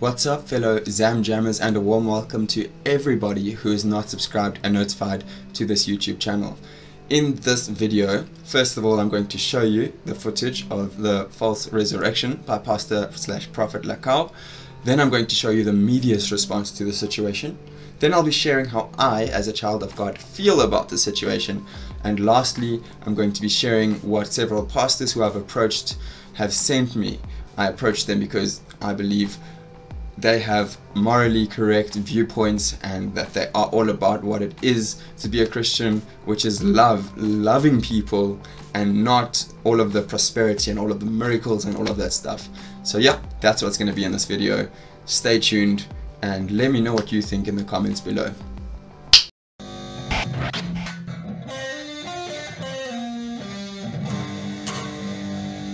What's up fellow Zam Jammers and a warm welcome to everybody who is not subscribed and notified to this YouTube channel. In this video, first of all I'm going to show you the footage of the false resurrection by Pastor slash Prophet Lakau. Then I'm going to show you the media's response to the situation. Then I'll be sharing how I, as a child of God, feel about the situation. And lastly, I'm going to be sharing what several pastors who I've approached have sent me. I approached them because I believe they have morally correct viewpoints and that they are all about what it is to be a Christian, which is love, loving people, and not all of the prosperity and all of the miracles and all of that stuff. So, yeah, that's what's going to be in this video. Stay tuned and let me know what you think in the comments below.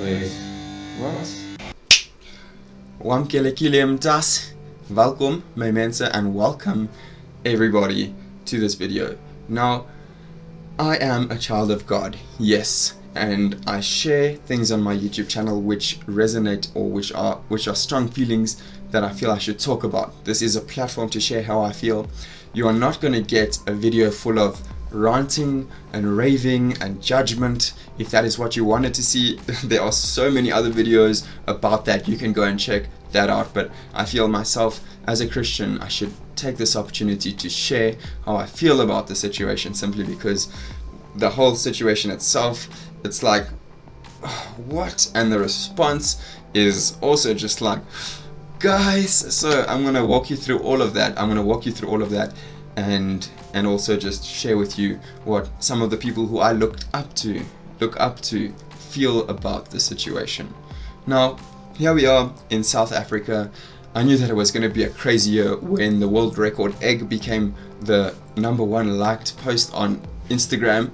Wait, wat? Wamkelekile mtas. My mense and welcome everybody to this video. Now, I am a child of God, yes, and I share things on my YouTube channel which resonate or which are which are strong feelings that I feel I should talk about. This is a platform to share how I feel. You are not going to get a video full of ranting and raving and judgment. If that is what you wanted to see there are so many other videos about that. You can go and check that out. But I feel myself as a Christian I should take this opportunity to share how I feel about the situation simply because the whole situation itself it's like what? And the response is also just like guys so I'm gonna walk you through all of that. I'm gonna walk you through all of that. And and also just share with you what some of the people who I looked up to look up to feel about the situation. Now here we are in South Africa. I knew that it was going to be a crazy year when the world record egg became the number one liked post on Instagram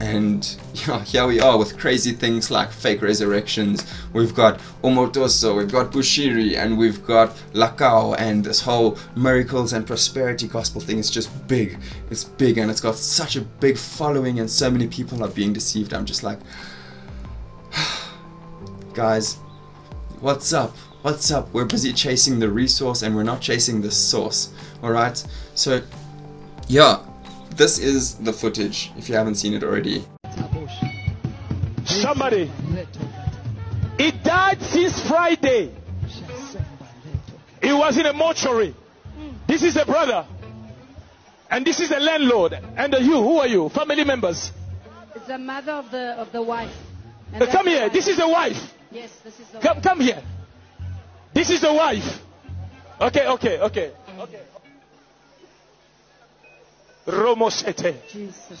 and yeah, here we are with crazy things like fake resurrections. We've got Omotoso, we've got Bushiri, and we've got Lakau, and this whole miracles and prosperity gospel thing is just big. It's big, and it's got such a big following, and so many people are being deceived. I'm just like, guys, what's up? What's up? We're busy chasing the resource, and we're not chasing the source. Alright? So, yeah, this is the footage if you haven't seen it already. Somebody. He died since Friday. He was in a mortuary. This is a brother. And this is the landlord. And you, who are you? Family members. It's the mother of the of the wife. Uh, Come here. the This is the wife. Yes, this is the Come, wife. come here. This is the wife. Okay, okay, okay. Okay. Romosete. Jesus.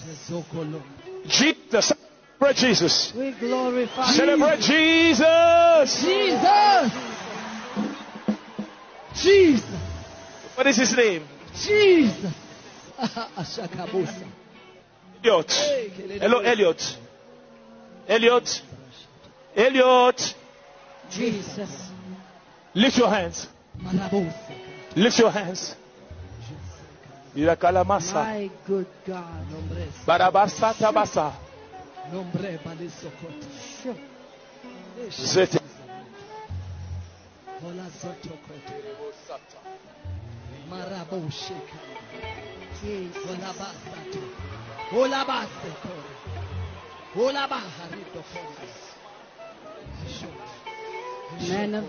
Celebrate Jesus. We glorify Celebrate Jesus. Jesus. Jesus. What is his name? Jesus. Elliot. Hello, Elliot. Elliot. Elliot. Jesus. Lift your hands. Lift your hands. Irakalamasa. My good God. Barabasa tabasa. Nombre balisokota. Zete. Hola sotokota. Marabushika. Jesus. Hola basato. Hola basato. Hola baharito Man of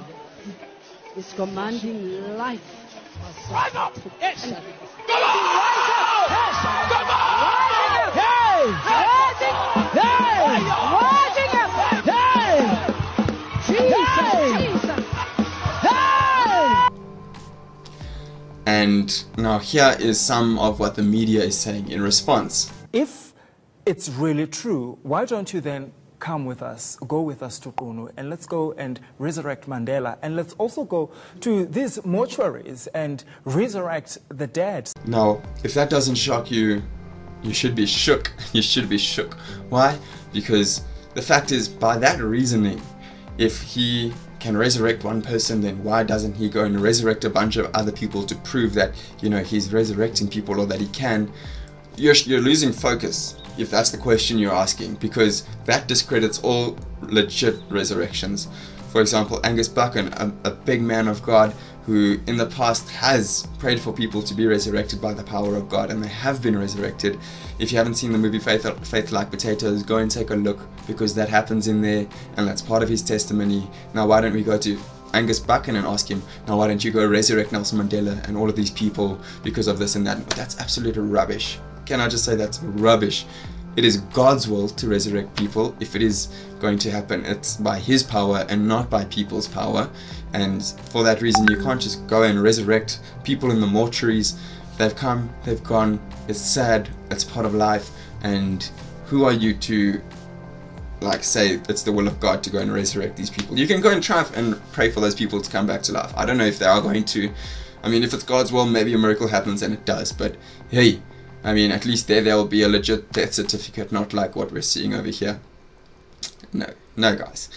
is commanding life. Rise up. Yes. Come on. Come on. Hey! Hey! Rising up! Hey! Jesus! Jesus! Hey! And now here is some of what the media is saying in response. If it's really true, why don't you then come with us, go with us to Qunu, and let's go and resurrect Mandela, and let's also go to these mortuaries and resurrect the dead. Now, if that doesn't shock you, you should be shook. You should be shook. Why? Because the fact is, by that reasoning, if he can resurrect one person, then why doesn't he go and resurrect a bunch of other people to prove that, you know, he's resurrecting people or that he can? You're, you're losing focus if that's the question you're asking, because that discredits all legit resurrections. For example, Angus Buchan, a, a big man of God who in the past has prayed for people to be resurrected by the power of God, and they have been resurrected. If you haven't seen the movie Faith, Faith Like Potatoes, go and take a look because that happens in there, and that's part of his testimony. Now, why don't we go to Angus Buchan and ask him, now why don't you go resurrect Nelson Mandela and all of these people because of this and that? That's absolute rubbish. Can I just say that's rubbish? It is God's will to resurrect people. If it is going to happen, it's by His power and not by people's power. And for that reason, you can't just go and resurrect people in the mortuaries. They've come, they've gone. It's sad. It's part of life. And who are you to like say it's the will of God to go and resurrect these people. You can go and try and pray for those people to come back to life. I don't know if they are going to. I mean, if it's God's will, maybe a miracle happens and it does. But hey, I mean, at least there there will be a legit death certificate, not like what we're seeing over here. No, no, guys.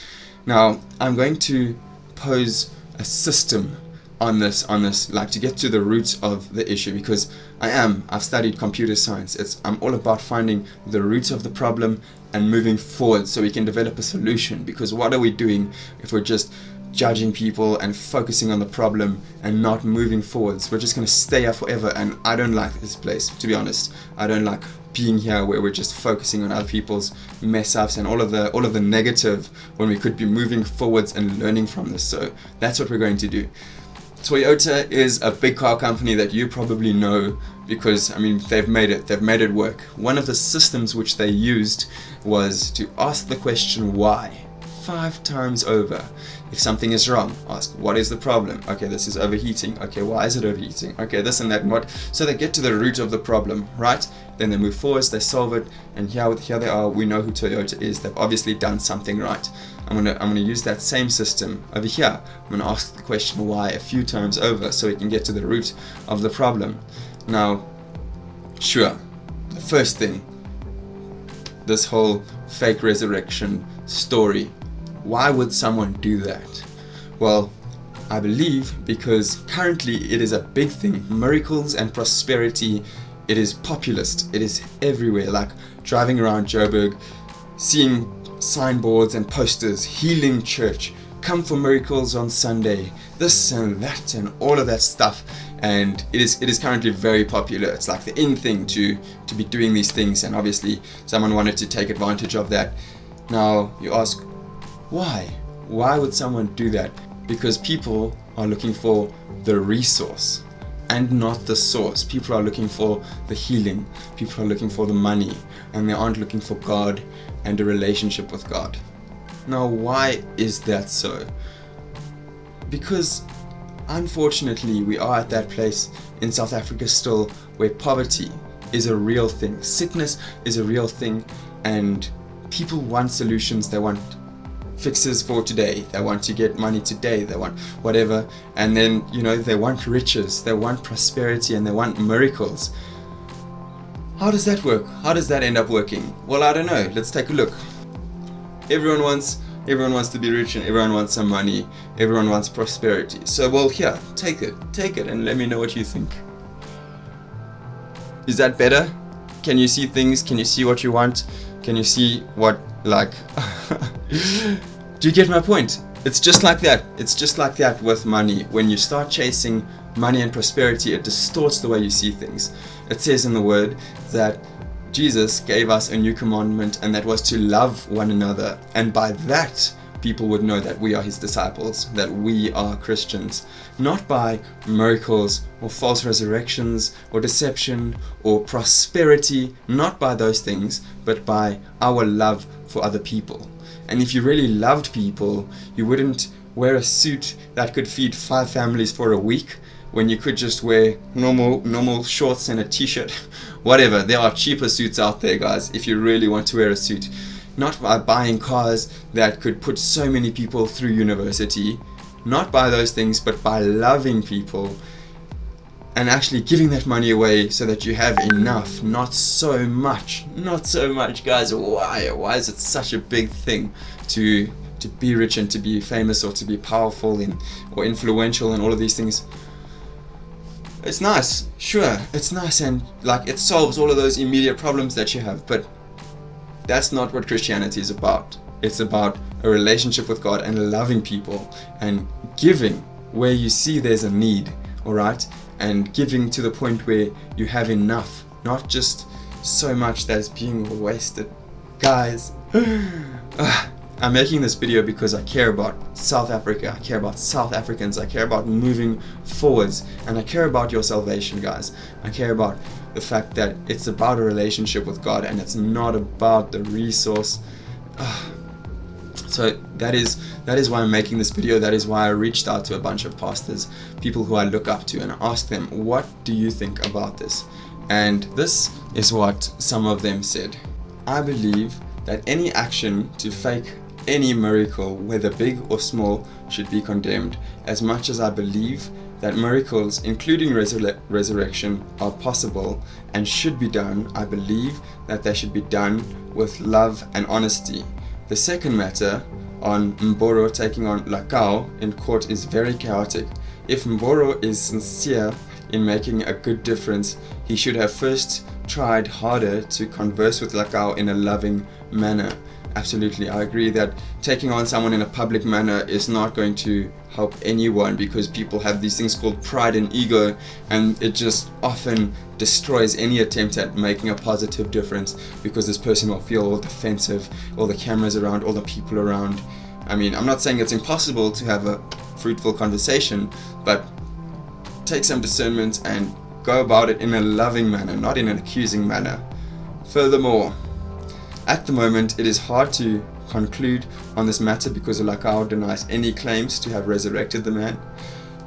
Now I'm going to pose a system on this on this like to get to the root of the issue because I am I've studied computer science it's I'm all about finding the root of the problem and moving forward so we can develop a solution because what are we doing if we're just judging people and focusing on the problem and not moving forwards. We're just going to stay here forever and I don't like this place to be honest. I don't like being here where we're just focusing on other people's mess ups and all of the all of the negative when we could be moving forwards and learning from this. So that's what we're going to do. Toyota is a big car company that you probably know because I mean they've made it they've made it work. One of the systems which they used was to ask the question why five times over. If something is wrong, ask what is the problem? Okay, this is overheating. Okay, why is it overheating? Okay, this and that and what. So they get to the root of the problem, right? Then they move forwards, they solve it, and here, here they are. We know who Toyota is. They've obviously done something right. I'm gonna I'm gonna use that same system over here. I'm gonna ask the question why a few times over so we can get to the root of the problem. Now, sure, the first thing, this whole fake resurrection story why would someone do that? Well, I believe because currently it is a big thing. Miracles and prosperity, it is populist. It is everywhere. Like driving around Joburg, seeing signboards and posters, healing church, come for miracles on Sunday, this and that and all of that stuff. And it is it is currently very popular. It's like the in thing to to be doing these things and obviously someone wanted to take advantage of that. Now you ask why? Why would someone do that? Because people are looking for the resource and not the source. People are looking for the healing. People are looking for the money and they aren't looking for God and a relationship with God. Now, why is that so? Because unfortunately, we are at that place in South Africa still where poverty is a real thing, sickness is a real thing, and people want solutions, they want fixes for today. They want to get money today. They want whatever. And then, you know, they want riches, they want prosperity, and they want miracles. How does that work? How does that end up working? Well, I don't know. Let's take a look. Everyone wants everyone wants to be rich and everyone wants some money. Everyone wants prosperity. So, well, here, take it. Take it and let me know what you think. Is that better? Can you see things? Can you see what you want? Can you see what like Do you get my point? It's just like that. It's just like that with money. When you start chasing money and prosperity, it distorts the way you see things. It says in the word that Jesus gave us a new commandment, and that was to love one another. And by that, people would know that we are his disciples, that we are Christians, not by miracles or false resurrections or deception or prosperity, not by those things, but by our love for other people. And if you really loved people, you wouldn't wear a suit that could feed five families for a week when you could just wear normal normal shorts and a t-shirt whatever there are cheaper suits out there guys if you really want to wear a suit not by buying cars that could put so many people through university, not by those things, but by loving people and actually giving that money away so that you have enough, not so much, not so much, guys. Why? Why is it such a big thing to to be rich and to be famous or to be powerful and or influential and all of these things? It's nice, sure, it's nice and like it solves all of those immediate problems that you have, but that's not what Christianity is about. It's about a relationship with God and loving people and giving where you see there's a need, alright? And giving to the point where you have enough, not just so much that's being wasted. Guys, ah, I'm making this video because I care about South Africa, I care about South Africans, I care about moving forwards, and I care about your salvation, guys. I care about the fact that it's about a relationship with God and it's not about the resource. Ah. So that is that is why I'm making this video. That is why I reached out to a bunch of pastors, people who I look up to, and asked them, "What do you think about this?" And this is what some of them said. I believe that any action to fake any miracle, whether big or small, should be condemned, as much as I believe that miracles, including resur- resurrection, are possible and should be done, I believe that they should be done with love and honesty. The second matter on Mboro taking on Lakau in court is very chaotic. If Mboro is sincere in making a good difference, he should have first tried harder to converse with Lakau in a loving manner. Absolutely, I agree that taking on someone in a public manner is not going to help anyone because people have these things called pride and ego, and it just often destroys any attempt at making a positive difference because this person will feel all defensive, all the cameras around, all the people around. I mean, I'm not saying it's impossible to have a fruitful conversation, but take some discernment and go about it in a loving manner, not in an accusing manner. Furthermore, at the moment, it is hard to conclude on this matter because Olakau denies any claims to have resurrected the man.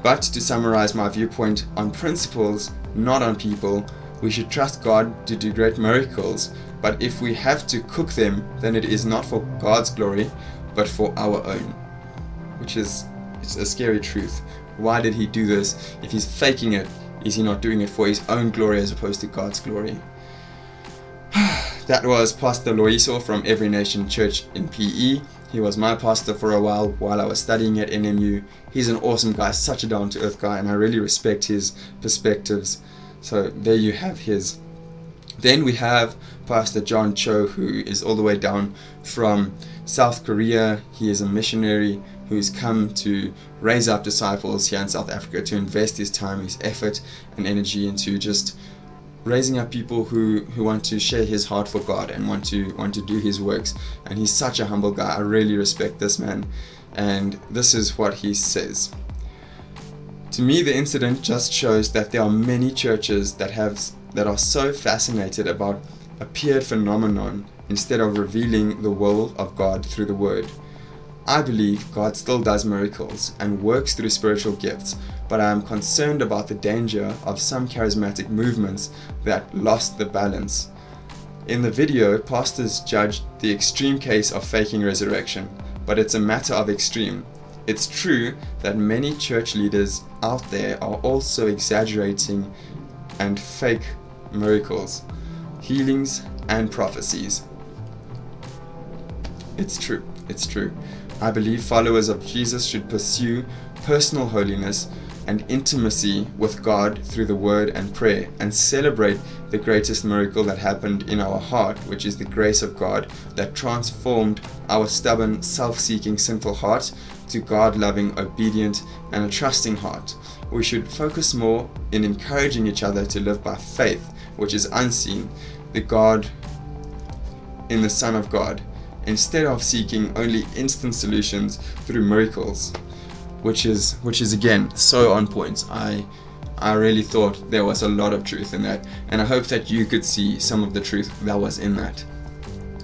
But to summarize my viewpoint on principles, not on people, we should trust God to do great miracles, but if we have to cook them, then it is not for God's glory, but for our own. Which is it's a scary truth. Why did he do this? If he's faking it, is he not doing it for his own glory as opposed to God's glory? That was Pastor Loiso from Every Nation Church in PE. He was my pastor for a while while I was studying at NMU. He's an awesome guy, such a down to earth guy, and I really respect his perspectives. So there you have his. Then we have Pastor John Cho, who is all the way down from South Korea. He is a missionary who's come to raise up disciples here in South Africa to invest his time, his effort, and energy into just raising up people who who want to share his heart for God and want to want to do his works. And he's such a humble guy. I really respect this man. And this is what he says. To me the incident just shows that there are many churches that have that are so fascinated about a appeared phenomenon instead of revealing the will of God through the word I believe God still does miracles and works through spiritual gifts, but I am concerned about the danger of some charismatic movements that lost the balance. In the video, pastors judged the extreme case of faking resurrection, but it's a matter of extreme. It's true that many church leaders out there are also exaggerating and fake miracles, healings, and prophecies. It's true, it's true. I believe followers of Jesus should pursue personal holiness and intimacy with God through the word and prayer and celebrate the greatest miracle that happened in our heart, which is the grace of God that transformed our stubborn, self seeking, sinful heart to God loving, obedient, and a trusting heart. We should focus more in encouraging each other to live by faith, which is unseen, the God in the Son of God instead of seeking only instant solutions through miracles which is which is again so on point i i really thought there was a lot of truth in that and i hope that you could see some of the truth that was in that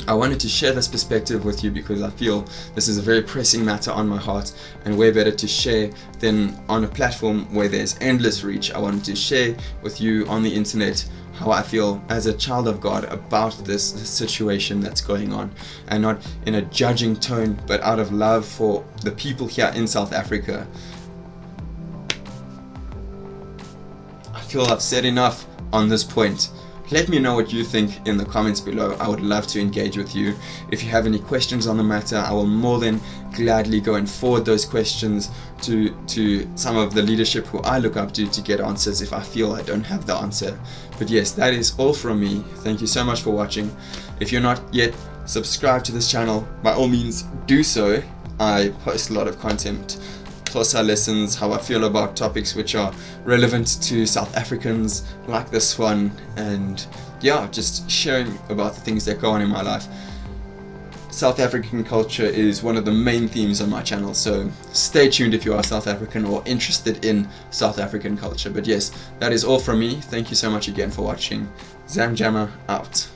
I wanted to share this perspective with you because I feel this is a very pressing matter on my heart and way better to share than on a platform where there's endless reach. I wanted to share with you on the internet how I feel as a child of God about this situation that's going on, and not in a judging tone, but out of love for the people here in South Africa. I feel I've said enough on this point. Let me know what you think in the comments below. I would love to engage with you. If you have any questions on the matter, I will more than gladly go and forward those questions to, to some of the leadership who I look up to to get answers if I feel I don't have the answer. But yes, that is all from me. Thank you so much for watching. If you're not yet subscribed to this channel, by all means do so. I post a lot of content Xhosa lessons, how I feel about topics which are relevant to South Africans, like this one, and yeah, just sharing about the things that go on in my life. South African culture is one of the main themes on my channel, so stay tuned if you are South African or interested in South African culture. But yes, that is all from me. Thank you so much again for watching. Zamjammer out.